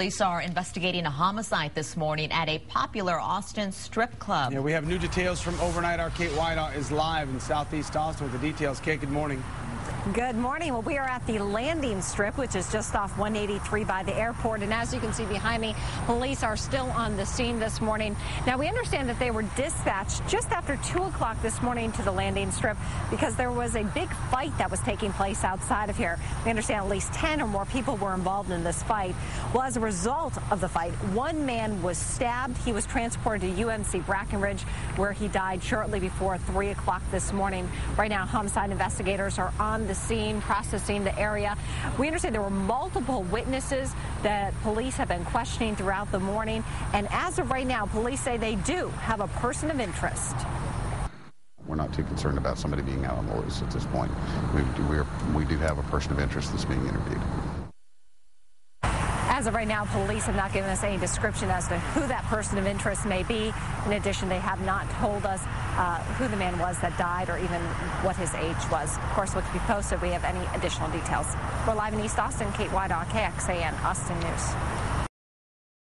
Police are investigating a homicide this morning at a popular Austin strip club. Yeah, we have new details from overnight. Our Kate Weidaw is live in Southeast Austin with the details. Kate, good morning. Good morning. Well, we are at the landing strip, which is just off 183 by the airport. And as you can see behind me, police are still on the scene this morning. Now, we understand that they were dispatched just after 2 o'clock this morning to the landing strip because there was a big fight that was taking place outside of here. We understand at least 10 or more people were involved in this fight. Well, as a result of the fight, one man was stabbed. He was transported to UMC Brackenridge, where he died shortly before 3 o'clock this morning. Right now, homicide investigators are on the scene, processing the area. We understand there were multiple witnesses that police have been questioning throughout the morning. And as of right now, police say they do have a person of interest. We're not too concerned about somebody being out on the loose at this point. We do, we're, we do have a person of interest that's being interviewed. As of right now, police have not given us any description as to who that person of interest may be. In addition, they have not told us uh, who the man was that died or even what his age was. Of course, we'll keep posted if we have any additional details. We're live in East Austin. Kate Weidaw, KXAN, Austin News.